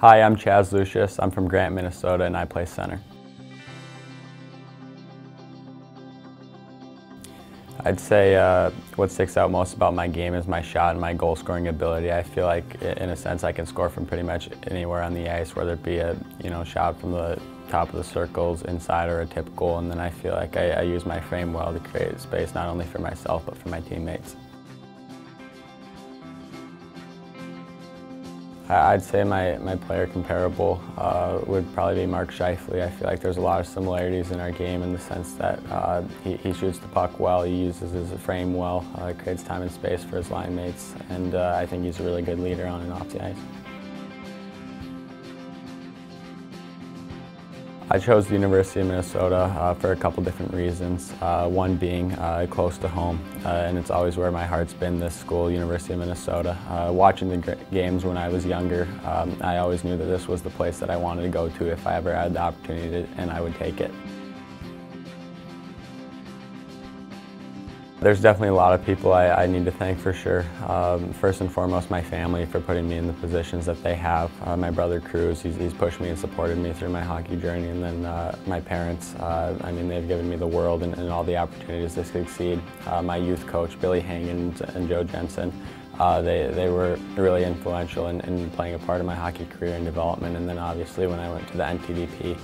Hi, I'm Chaz Lucius. I'm from Grant, Minnesota, and I play center. I'd say uh, what sticks out most about my game is my shot and my goal scoring ability. I feel like, in a sense, I can score from pretty much anywhere on the ice, whether it be a you know shot from the top of the circles, inside, or a tip goal. And then I feel like I, I use my frame well to create space not only for myself but for my teammates. I'd say my, my player comparable uh, would probably be Mark Scheifele. I feel like there's a lot of similarities in our game in the sense that uh, he, he, shoots the puck well, he uses his frame well, uh, creates time and space for his line mates, and uh, I think he's a really good leader on and off the ice. I chose the University of Minnesota uh, for a couple different reasons. Uh, one being uh, close to home, uh, and it's always where my heart's been, this school, University of Minnesota. Uh, watching the games when I was younger, um, I always knew that this was the place that I wanted to go to if I ever had the opportunity to, and I would take it. There's definitely a lot of people I, I need to thank for sure. Um, first and foremost, my family for putting me in the positions that they have. Uh, my brother Cruz, he's, he's, pushed me and supported me through my hockey journey. And then uh, my parents, uh, I mean, they've given me the world and, and all the opportunities to succeed. Uh, my youth coach, Billy Hangen and Joe Jensen, uh, they, they were really influential in, in, playing a part of my hockey career and development. And then obviously when I went to the NTDP,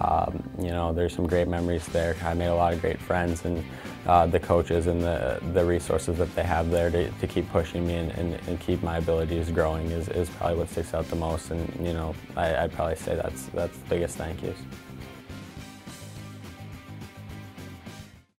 um, you know, there's some great memories there. I made a lot of great friends and uh, the coaches and the, the resources that they have there to, to keep pushing me and, and, and keep my abilities growing is, is probably what sticks out the most. And, you know, I, I'd probably say that's, that's the biggest thank yous.